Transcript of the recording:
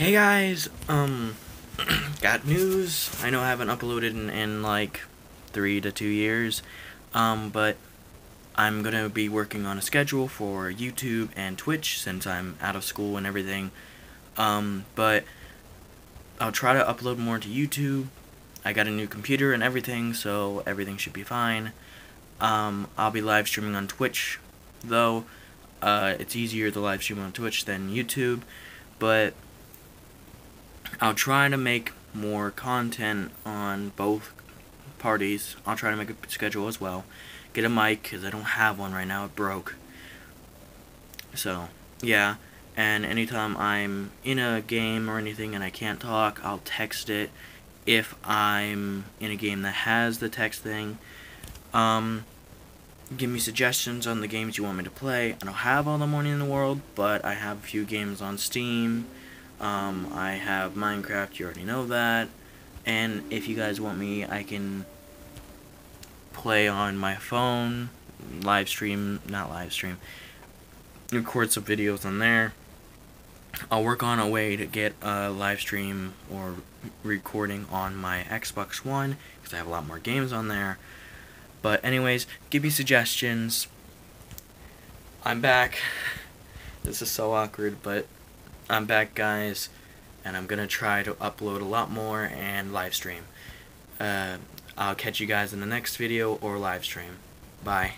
Hey guys, um, got news. I know I haven't uploaded in, in like three to two years, um, but I'm gonna be working on a schedule for YouTube and Twitch since I'm out of school and everything. Um, but I'll try to upload more to YouTube. I got a new computer and everything, so everything should be fine. Um, I'll be live streaming on Twitch, though. Uh, it's easier to live stream on Twitch than YouTube, but I'll try to make more content on both parties. I'll try to make a schedule as well. Get a mic, because I don't have one right now. It broke. So, yeah. And anytime I'm in a game or anything and I can't talk, I'll text it if I'm in a game that has the text thing. Um, give me suggestions on the games you want me to play. I don't have all the money in the world, but I have a few games on Steam. Um, I have Minecraft, you already know that. And if you guys want me, I can play on my phone, live stream, not live stream, record some videos on there. I'll work on a way to get a live stream or recording on my Xbox One because I have a lot more games on there. But anyways, give me suggestions. I'm back. This is so awkward, but I'm back, guys, and I'm gonna try to upload a lot more and live stream. Uh, I'll catch you guys in the next video or live stream. Bye.